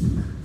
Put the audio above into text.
Amen.